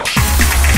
Radio.